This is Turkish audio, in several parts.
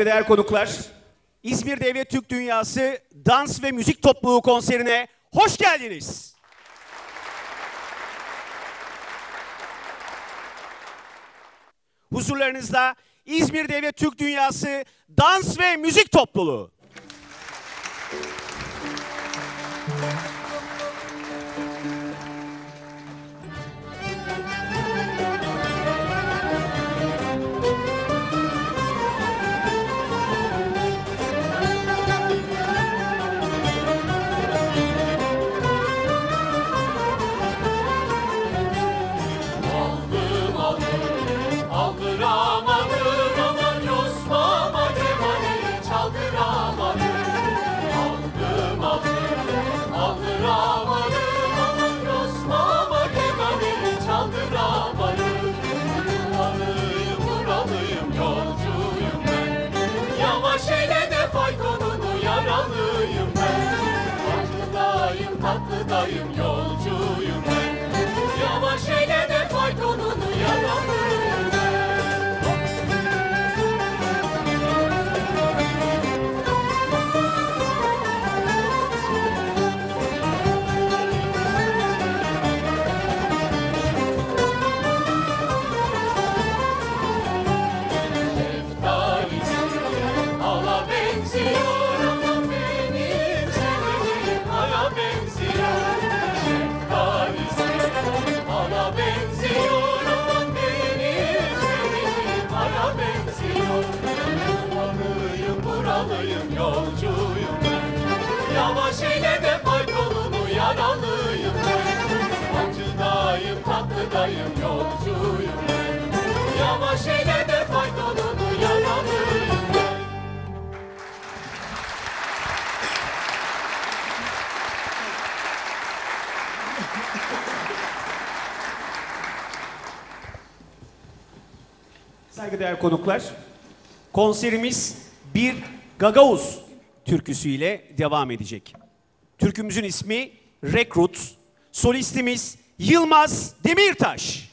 Saygıdeğer konuklar, İzmir Devlet Türk Dünyası Dans ve Müzik Topluluğu konserine hoş geldiniz. Huzurlarınızda İzmir Devlet Türk Dünyası Dans ve Müzik Topluluğu. Yolcuyum Yavaş eyle de faytonunu yaralıyım Acıdayım tatlıdayım yolcuyum Yavaş eyle de yaralıyım Saygıdeğer konuklar, konserimiz bir Gagavuz türküsüyle devam edecek. Türkümüzün ismi Rekrut, solistimiz Yılmaz Demirtaş.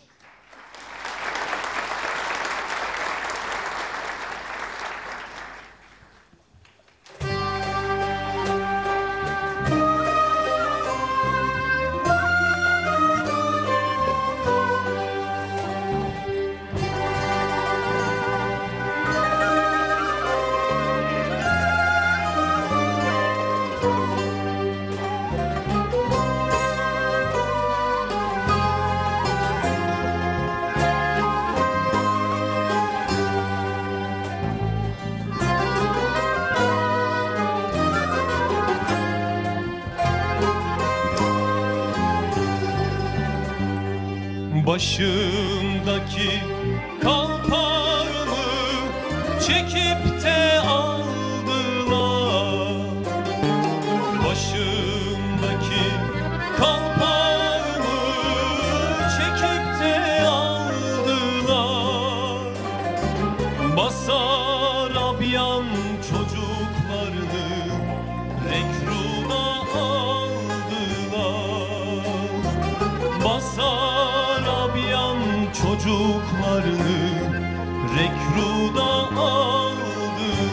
başı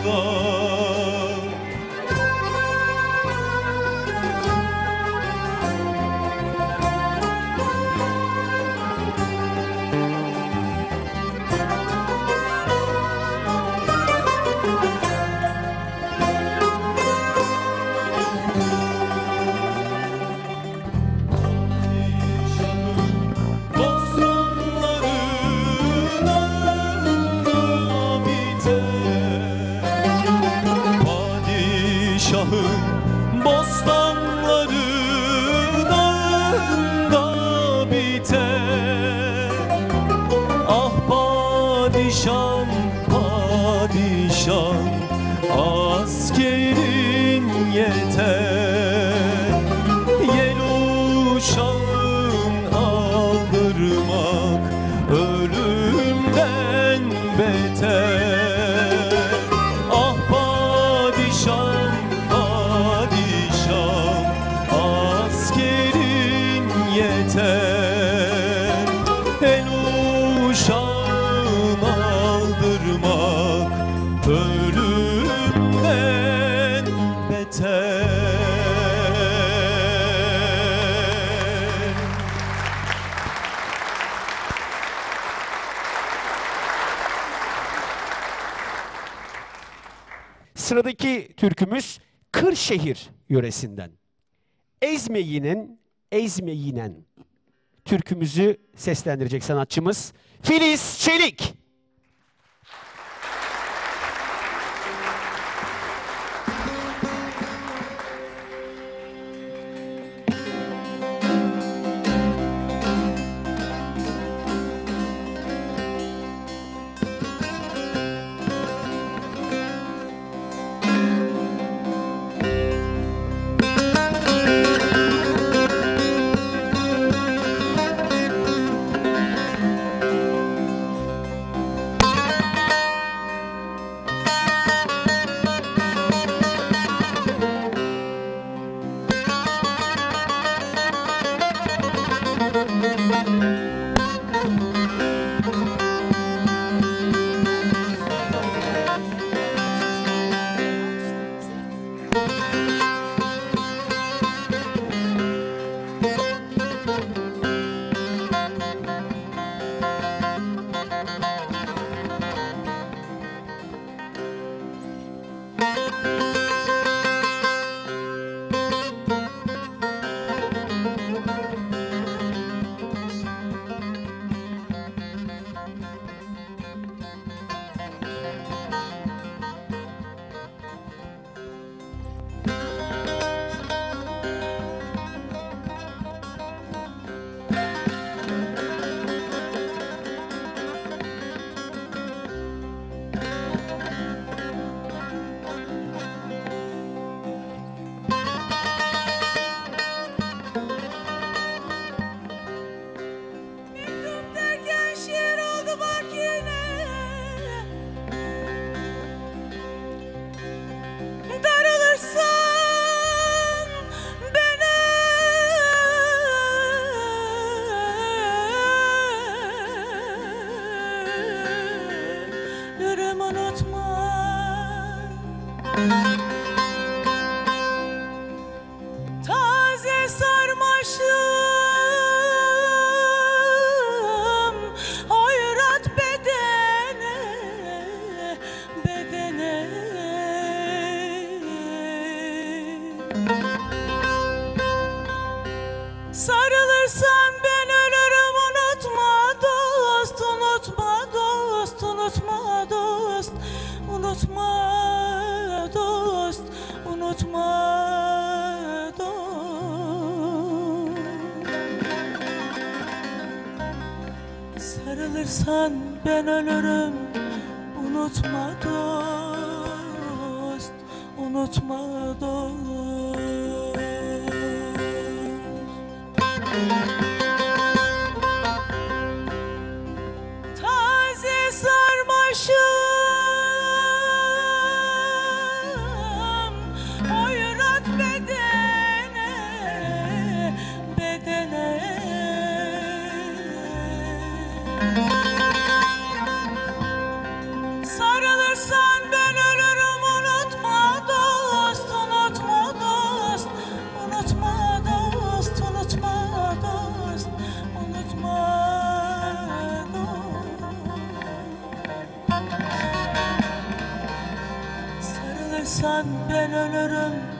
Oh. Kırşehir yöresinden. Ezme yinen, türkümüzü seslendirecek sanatçımız Filiz Çelik. unutma dost, unutma dost. Sarılırsan ben ölürüm, unutma dost, unutma dost. ölürüm.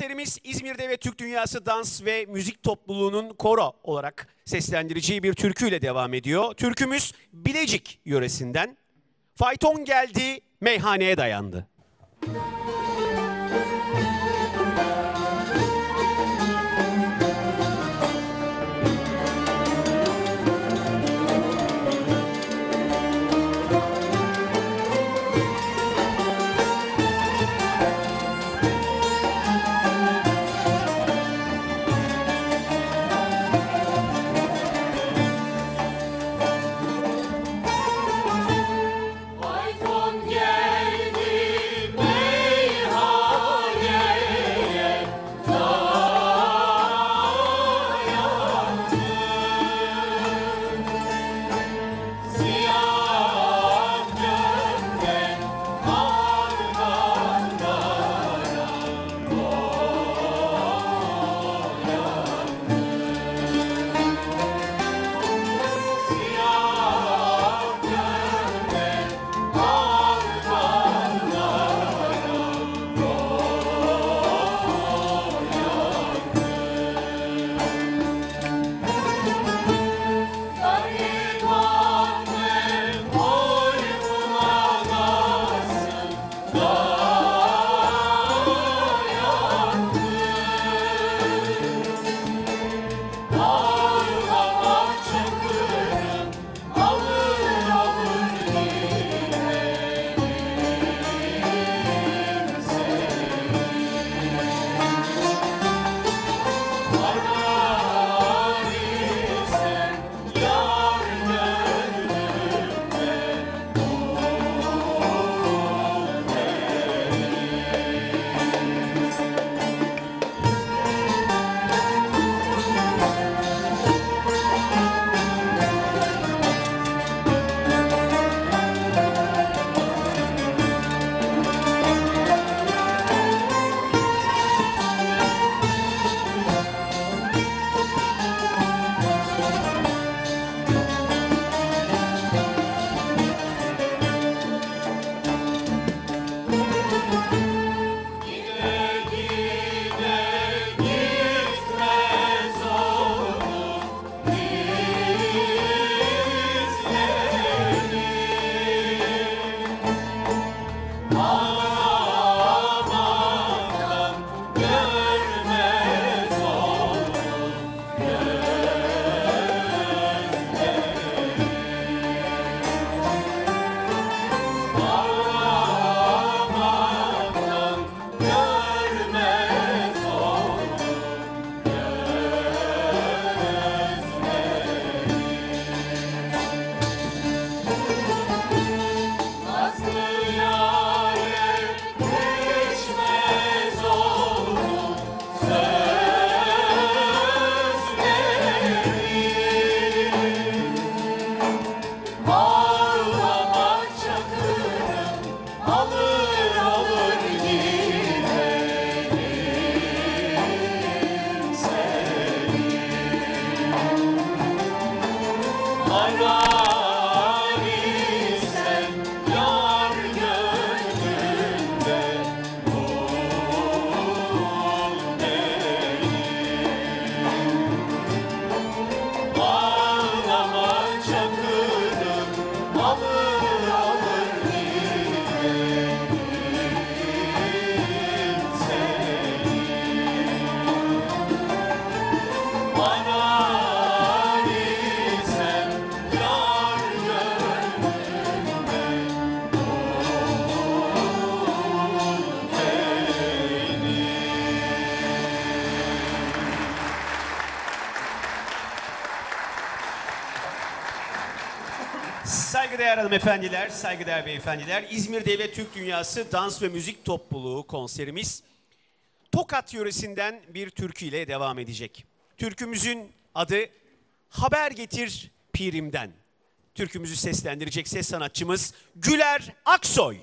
Konserimiz İzmir'de ve Türk Dünyası Dans ve Müzik Topluluğu'nun koro olarak seslendireceği bir türküyle devam ediyor. Türkümüz Bilecik yöresinden. Fayton geldi, meyhaneye dayandı. Fayton Saygıdeğer hanımefendiler, saygıdeğer beyefendiler. İzmir Devlet Türk Dünyası Dans ve Müzik Topluluğu konserimiz Tokat yöresinden bir türkü ile devam edecek. Türkümüzün adı Haber Getir Pirim'den. Türkümüzü seslendirecek ses sanatçımız Güler Aksoy.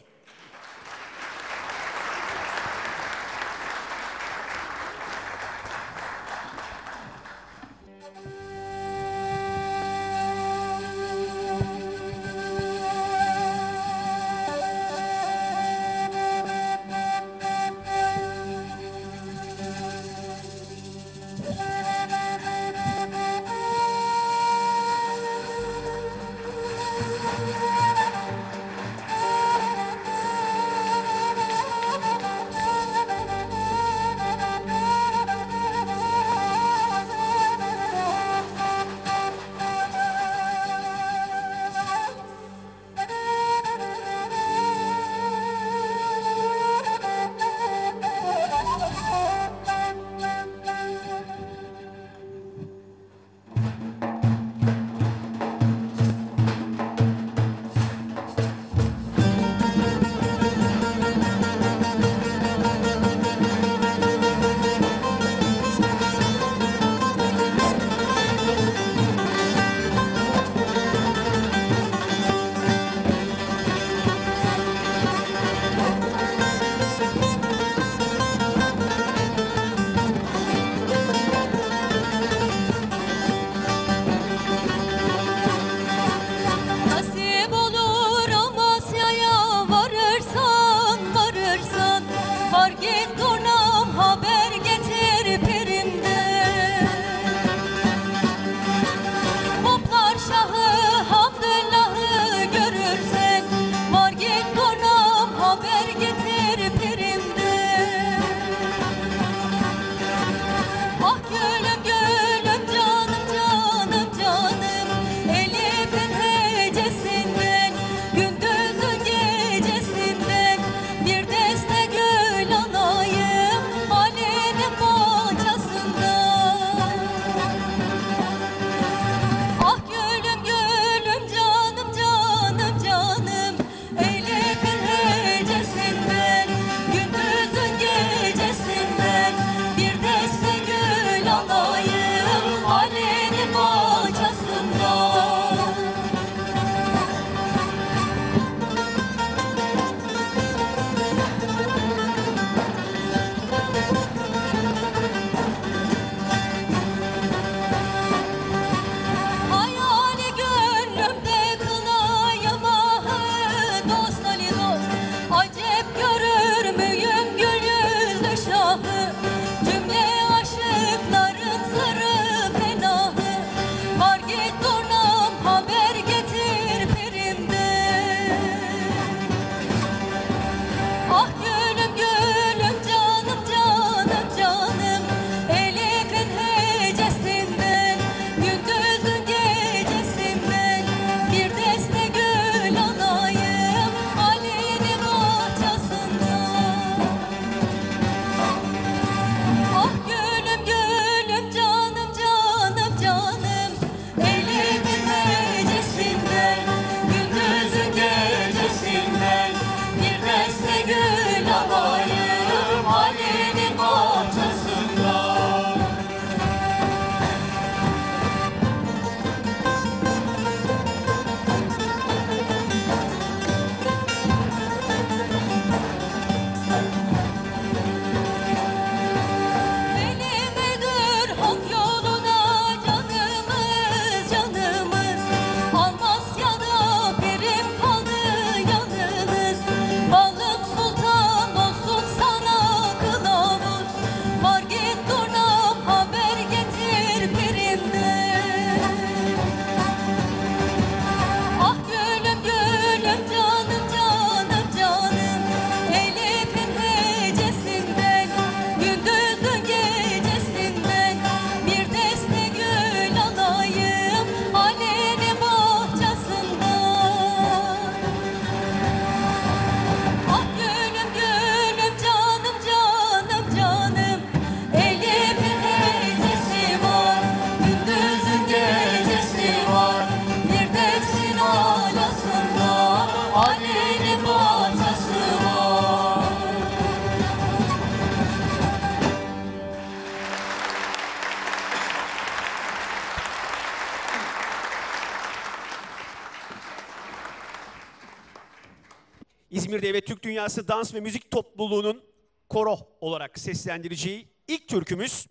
Dünyası Dans ve Müzik Topluluğu'nun koro olarak seslendireceği ilk türkümüz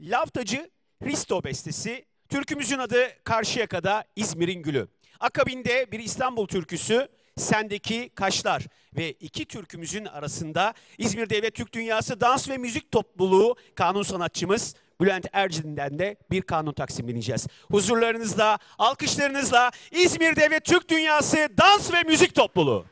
Laftacı Risto bestesi. Türkümüzün adı Karşıyaka'da İzmir'in Gülü. Akabinde bir İstanbul türküsü Sendeki Kaşlar ve iki türkümüzün arasında İzmir Devlet Türk Dünyası Dans ve Müzik Topluluğu kanun sanatçımız Bülent Ercin'den de bir kanun taksimleneceğiz. Huzurlarınızla, alkışlarınızla İzmir Devlet Türk Dünyası Dans ve Müzik Topluluğu.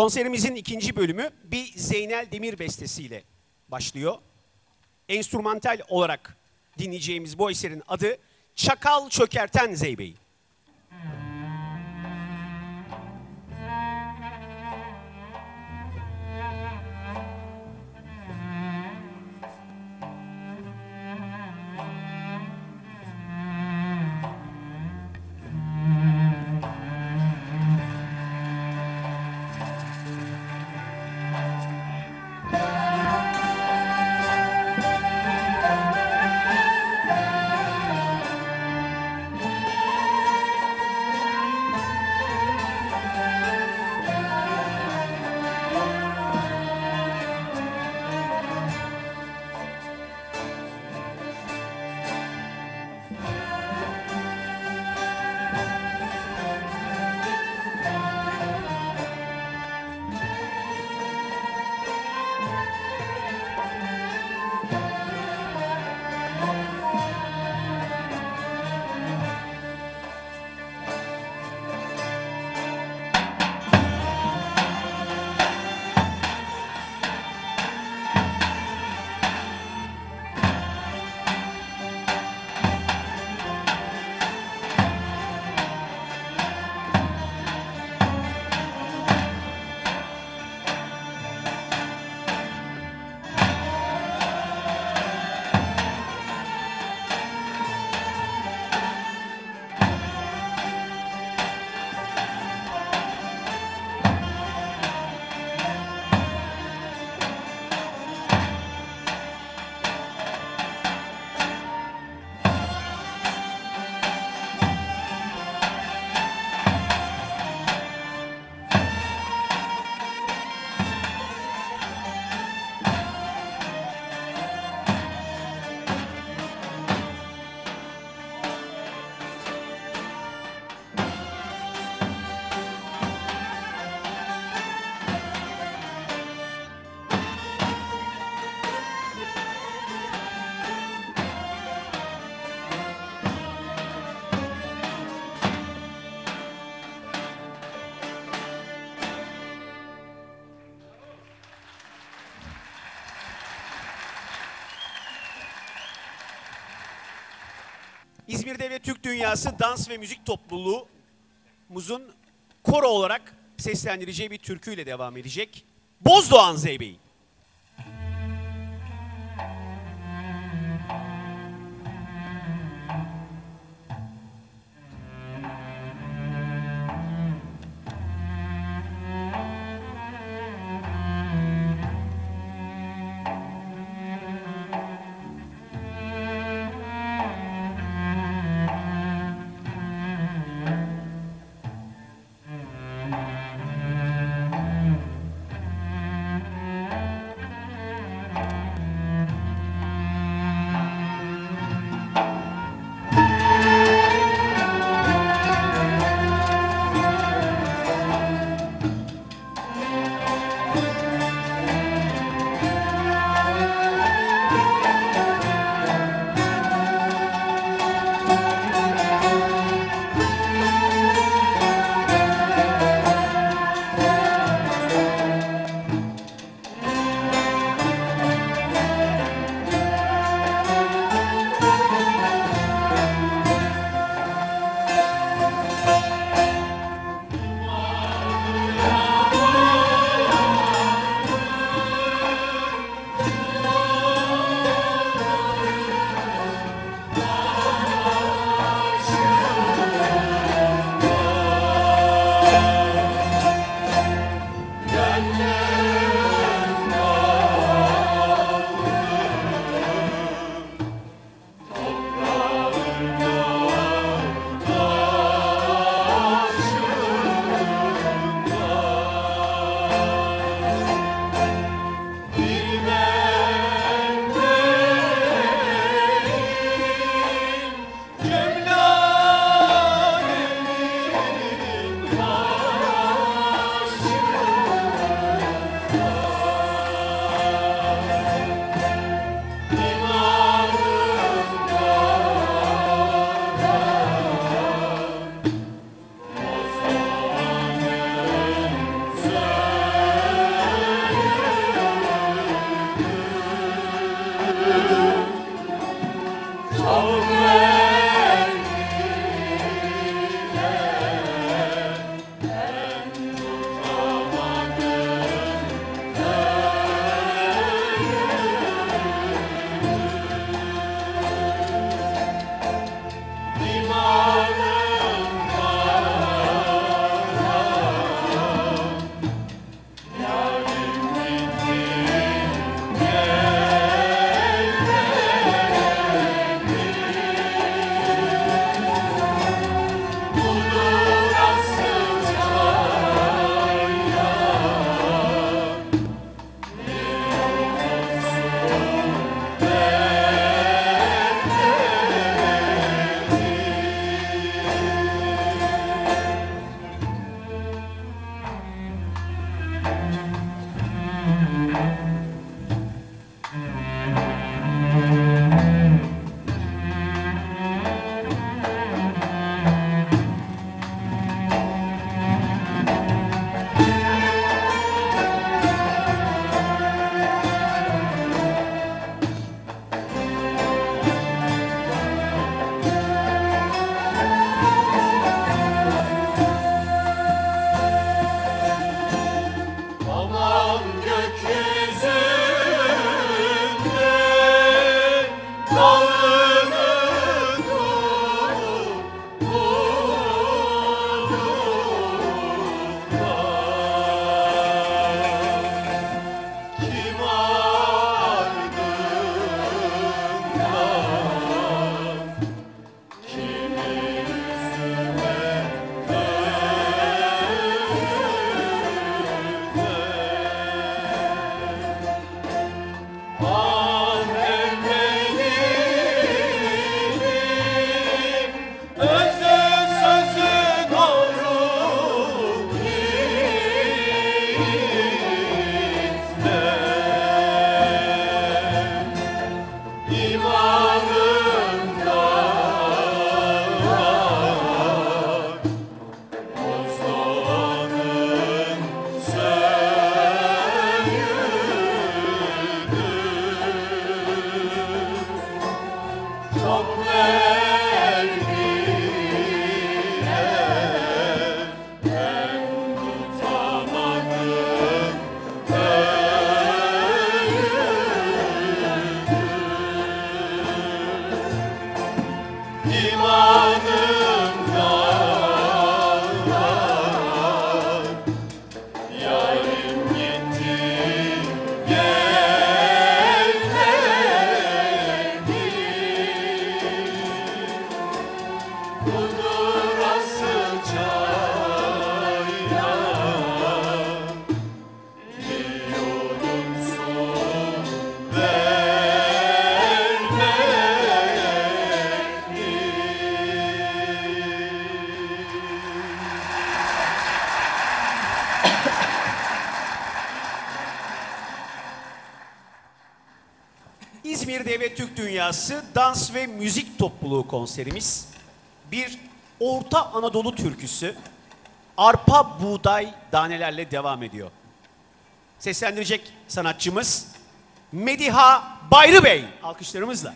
Konserimizin ikinci bölümü bir Zeynel Demir bestesiyle başlıyor. Enstrümantal olarak dinleyeceğimiz bu eserin adı Çakal Çökerten Zeybe'yi. İzmir'de ve Türk Dünyası Dans ve Müzik Topluluğumuzun koro olarak seslendireceği bir türküyle devam edecek. Bozdoğan Zeybe'yi. Türk Dünyası Dans ve Müzik Topluluğu konserimiz bir Orta Anadolu türküsü Arpa Buğday Danelerle devam ediyor. Seslendirecek sanatçımız Mediha Bayrı Bey. Alkışlarımızla.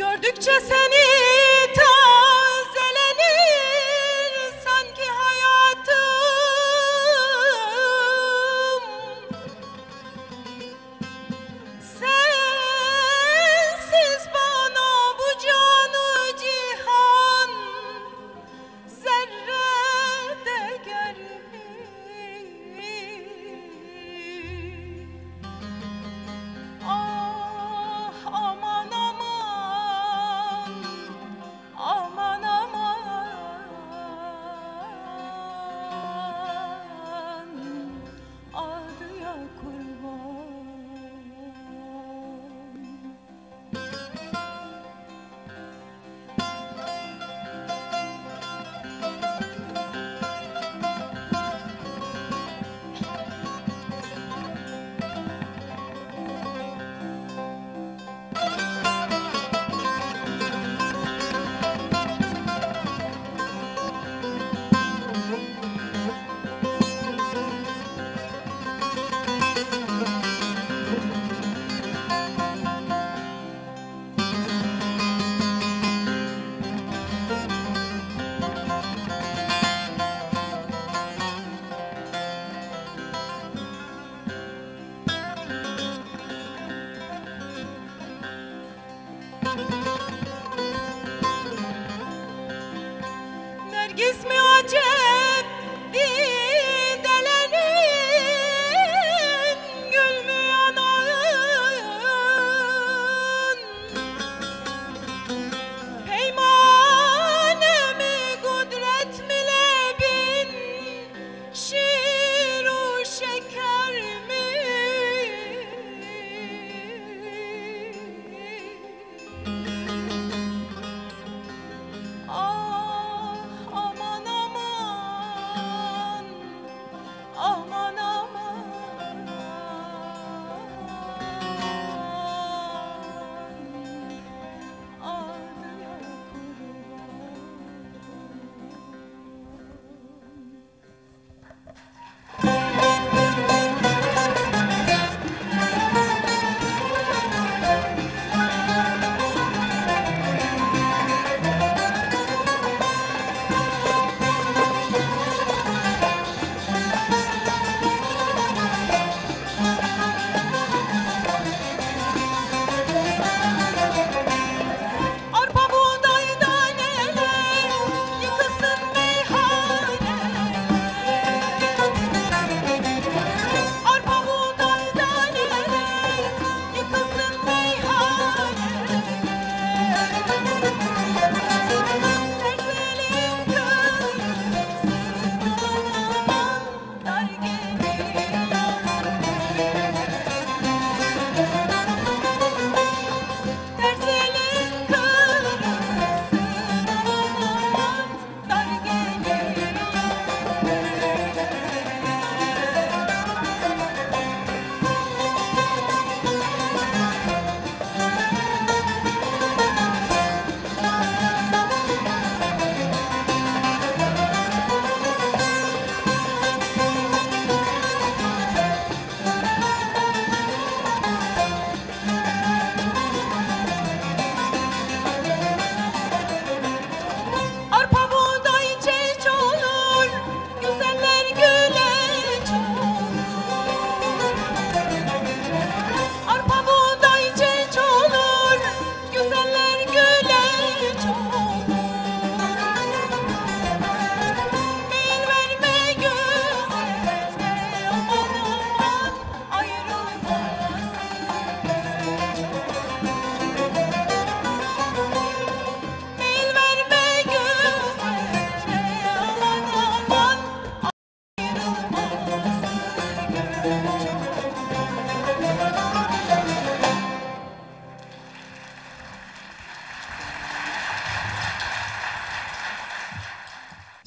Gördükçe seni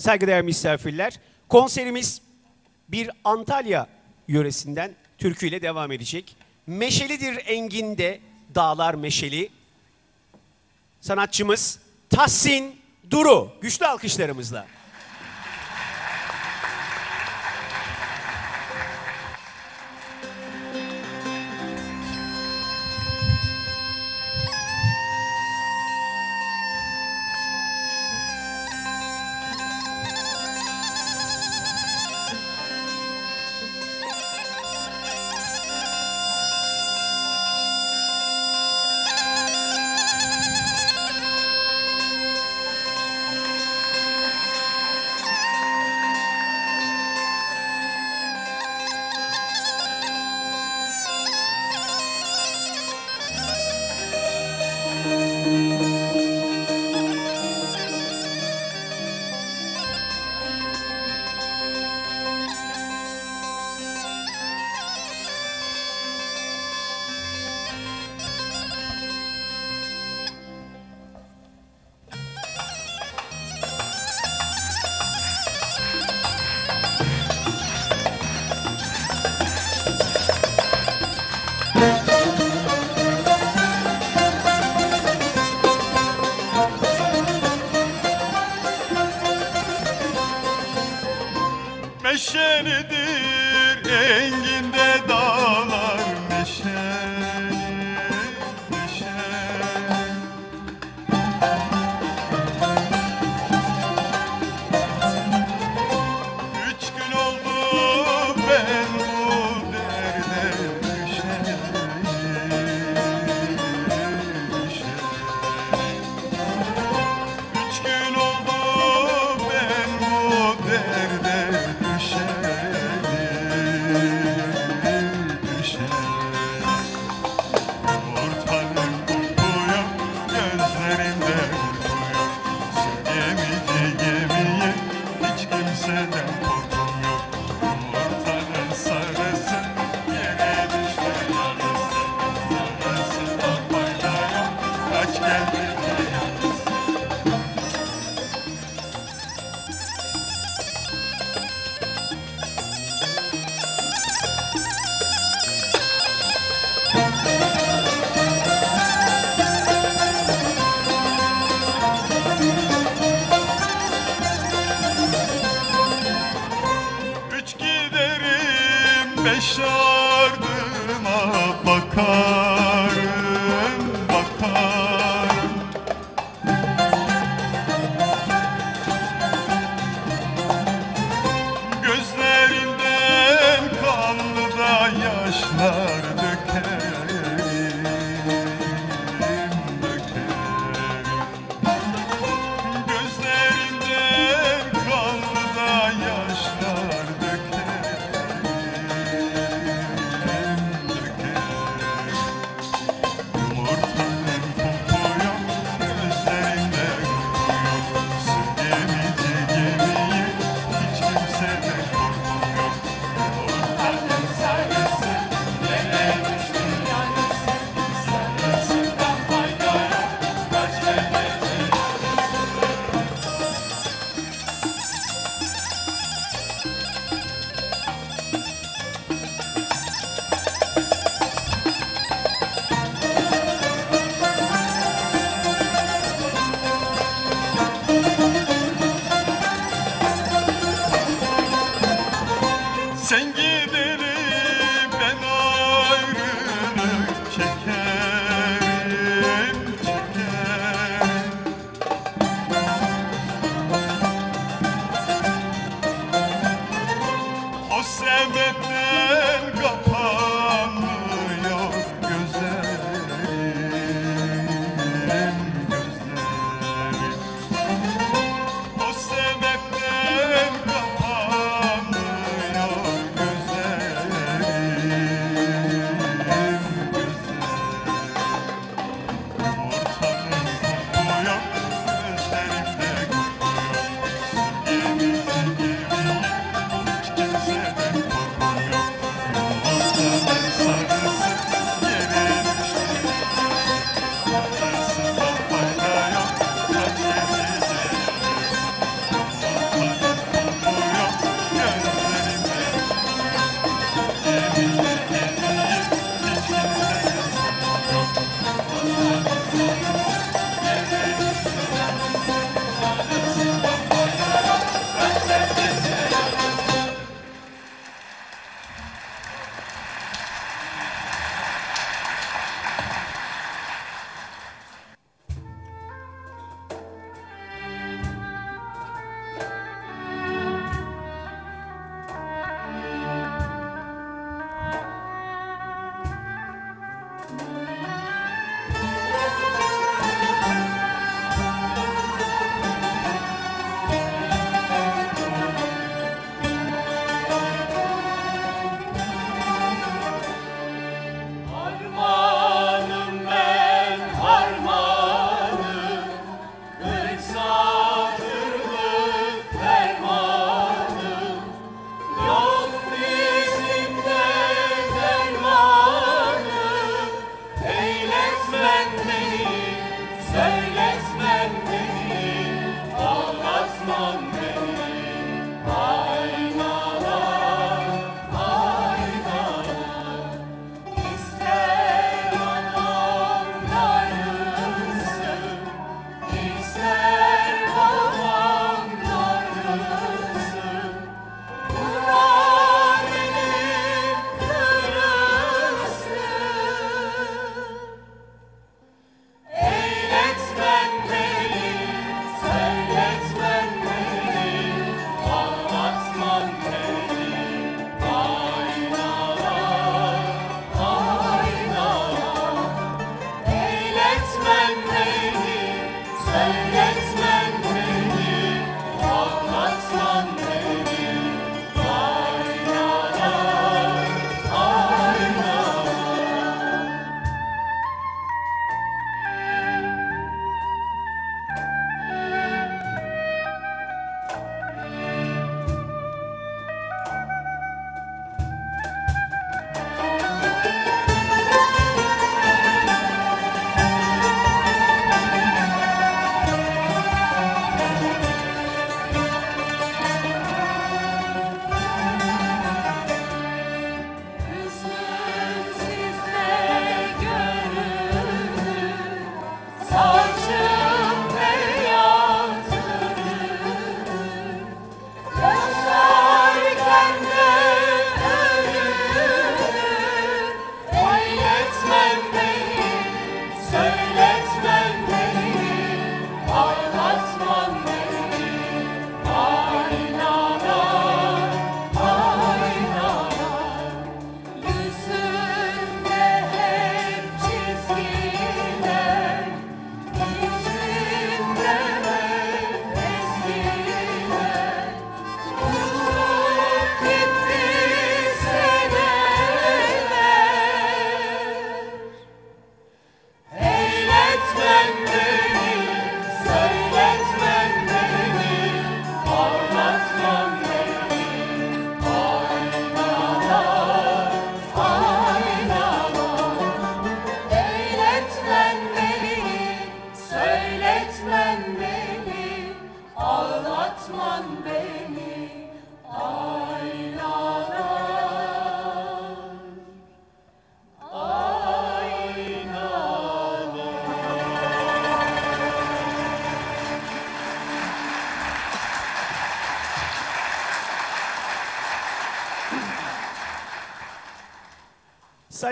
Saygıdeğer misafirler, konserimiz bir Antalya yöresinden türküyle devam edecek. Meşelidir engin de dağlar meşeli. Sanatçımız Tahsin Duru. Güçlü alkışlarımızla.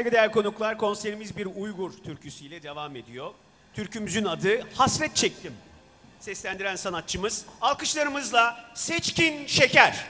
Saygıdeğer konuklar konserimiz bir Uygur türküsüyle devam ediyor. Türkümüzün adı Hasret Çektim. Seslendiren sanatçımız alkışlarımızla Seçkin Şeker.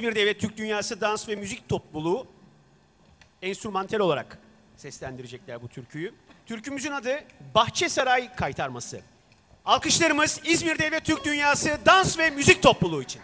İzmir Devlet Türk Dünyası Dans ve Müzik Topluluğu enstrümantal olarak seslendirecekler bu türküyü. Türkümüzün adı Bahçesaray Kaytarması. Alkışlarımız İzmir Devlet Türk Dünyası Dans ve Müzik Topluluğu için.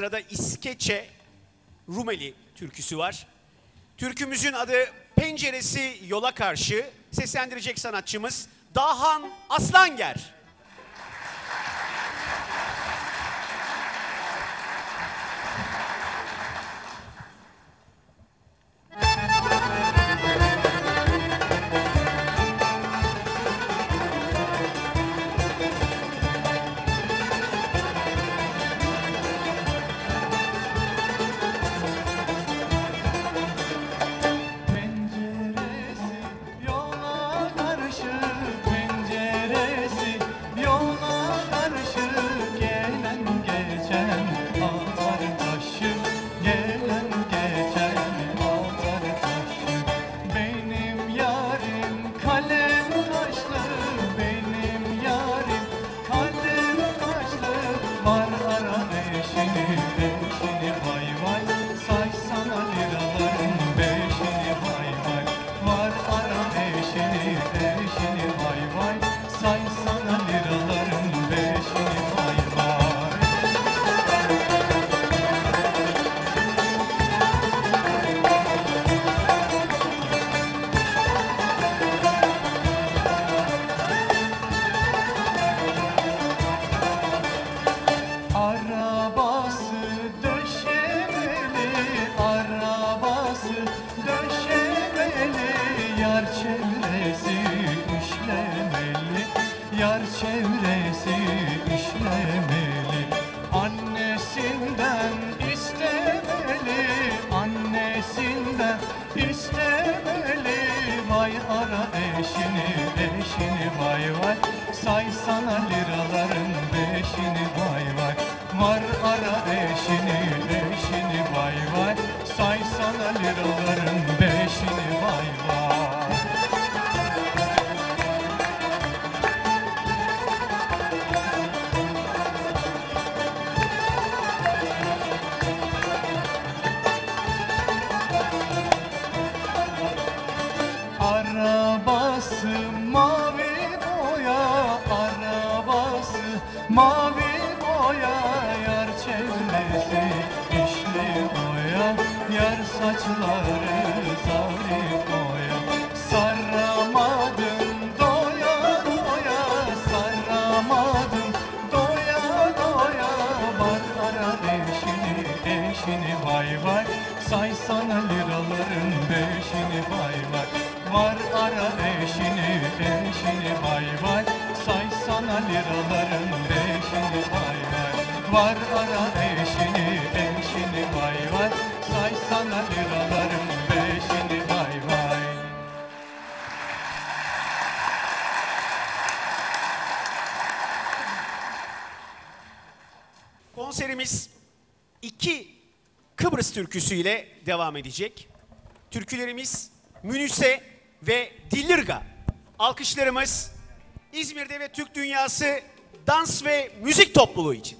sırada İskeçe Rumeli türküsü var. Türkümüzün adı Penceresi Yola Karşı. Seslendirecek sanatçımız Dahan Aslanger. türküsüyle devam edecek. Türkülerimiz Münise ve Dillirga. Alkışlarımız İzmir'de ve Türk dünyası dans ve müzik topluluğu için.